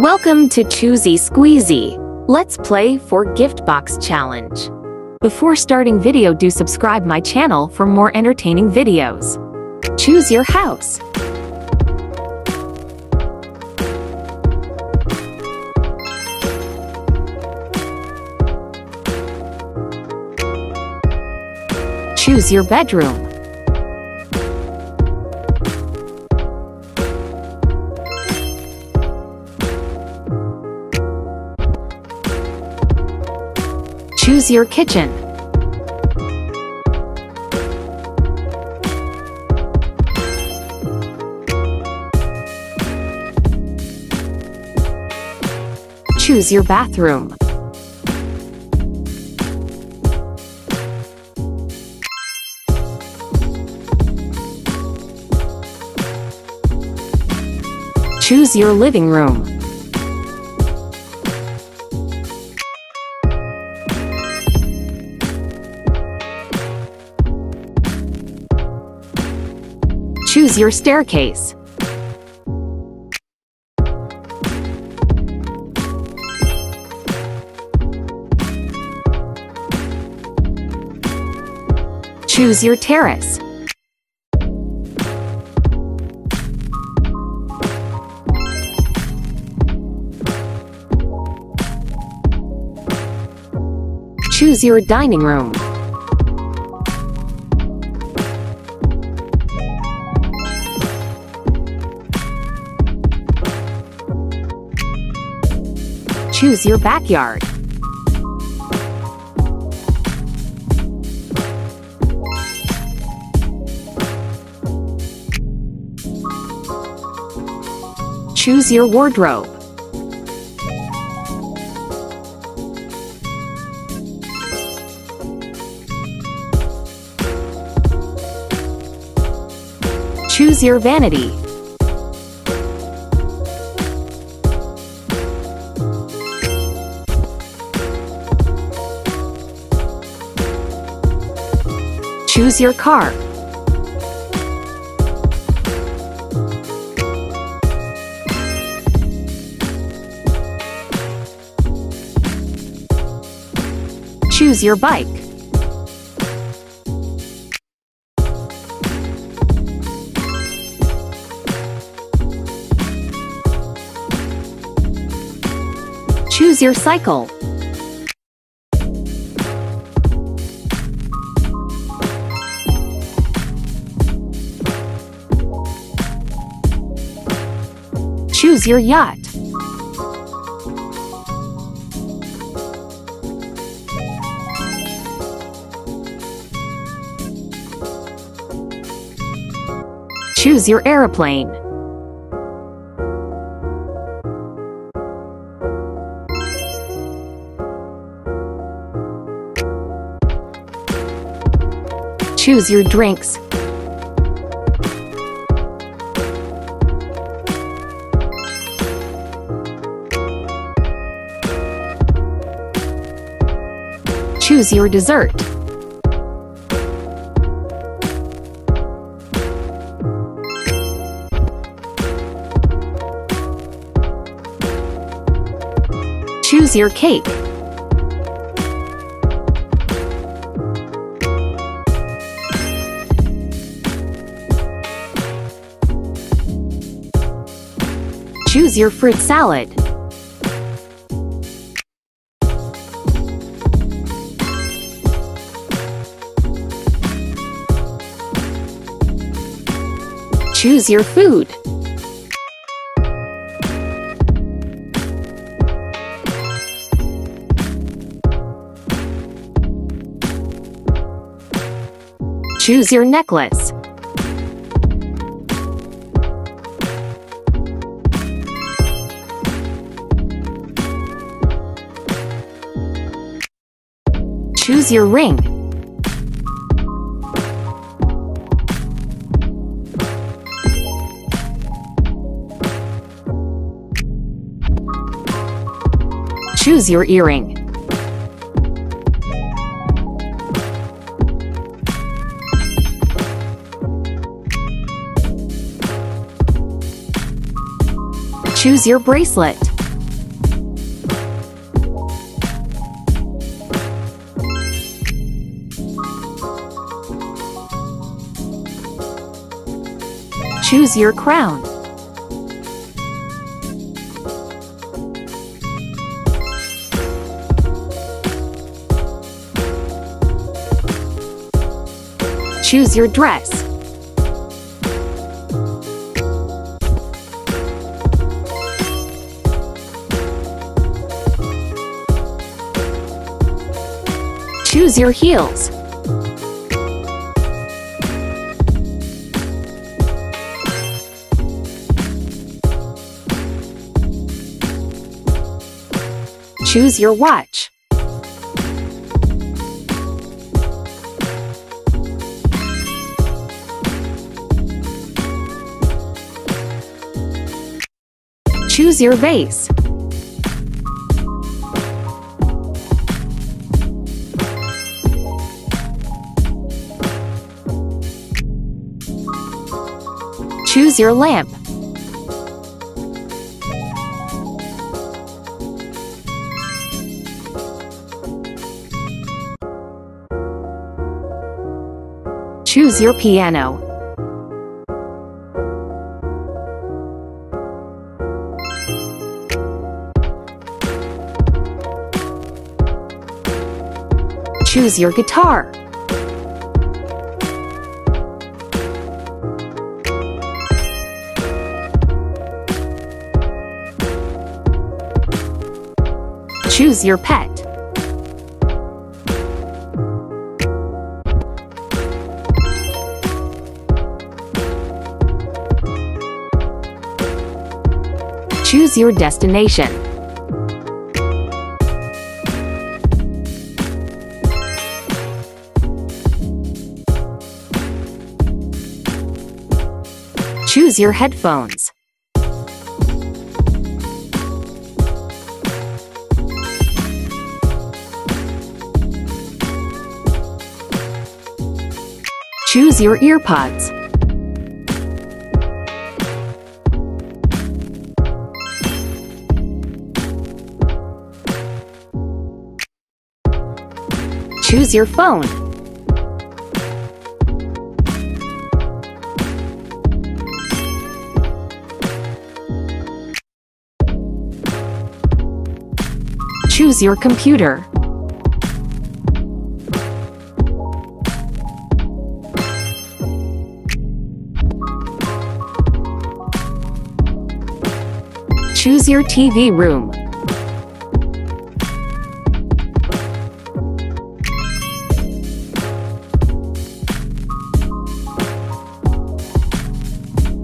Welcome to Choosy Squeezy. Let's play for Gift Box Challenge. Before starting video do subscribe my channel for more entertaining videos. Choose your house. Choose your bedroom. Choose your kitchen. Choose your bathroom. Choose your living room. Your staircase. Choose your terrace. Choose your dining room. Choose your backyard. Choose your wardrobe. Choose your vanity. Choose your car. Choose your bike. Choose your cycle. Choose your yacht. Choose your aeroplane. Choose your drinks. Choose your dessert. Choose your cake. Choose your fruit salad. Choose your food. Choose your necklace. Choose your ring. lose your earring. Choose your bracelet. Choose your crown. Choose your dress. Choose your heels. Choose your watch. Choose your vase. Choose your lamp. Choose your piano. Choose your guitar. Choose your pet. Choose your destination. Choose your headphones. Choose your earpods. Choose your phone. Choose your computer. Choose your TV room.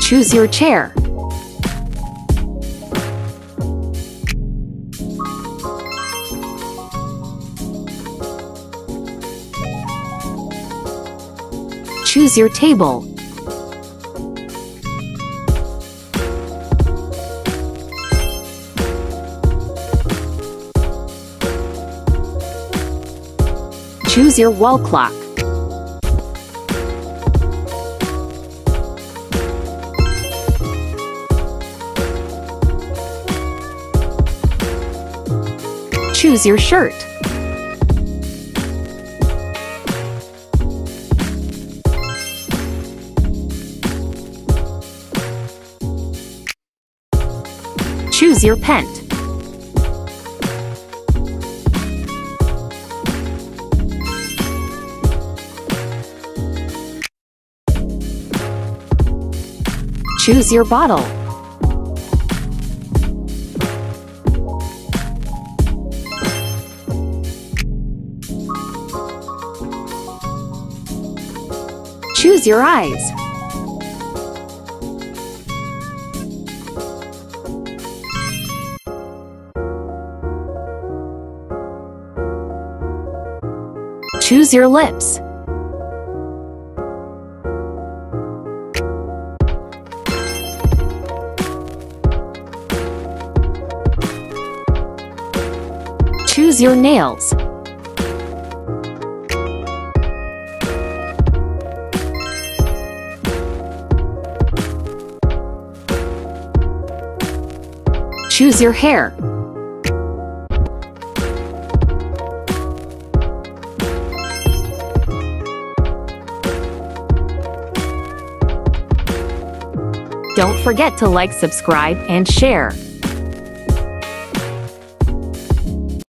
Choose your chair. Choose your table. Choose your wall clock. Choose your shirt. Choose your pent. Choose your bottle. Choose your eyes. Choose your lips. Choose your nails. Choose your hair. Don't forget to like subscribe and share.